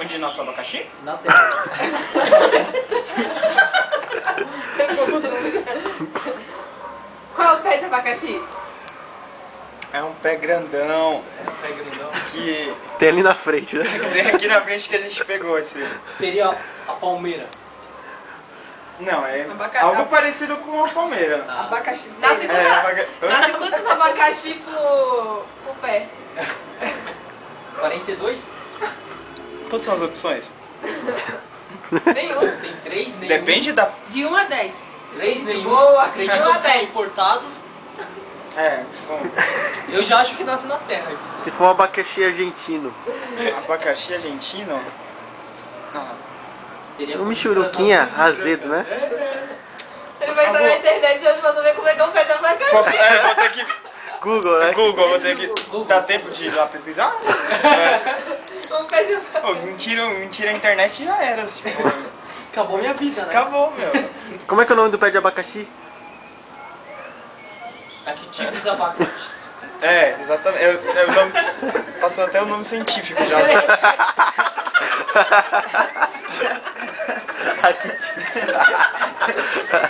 Onde nasce o abacaxi? Na terra. Qual é o pé de abacaxi? É um pé grandão Pé grandão. que Tem ali na frente, né? tem aqui na frente que a gente pegou esse. Seria a palmeira. Não, é Abaca- algo parecido com a palmeira. Abacaxi. Nasce, É, abaca- nasce quantos abacaxi pro, pro pé? 42? Quais são as opções? Nenhum. Tem 3, nenhum. Depende da. De 1 a 10. 3, nenhum. Boa. Acredito De 1 a que são 10. importados. É, bom, Eu já acho que nasce na terra. Se for um abacaxi argentino, abacaxi argentino. Ah, Seria um michuruquinha azedo, né? Ele vai entrar na internet hoje pra saber como é que é o pé de abacaxi. posso, é, vou ter que. Google, né? Google, vou ter que. Google. Dá tempo de ir lá pesquisar? É. Pô, mentira, mentira a internet já era. Tipo, Acabou minha vida, né? acabou, meu. Como é que é o nome do pé de abacaxi? Actibis abacaxi. É, exatamente. Eu, eu, o nome, passou até o nome científico já.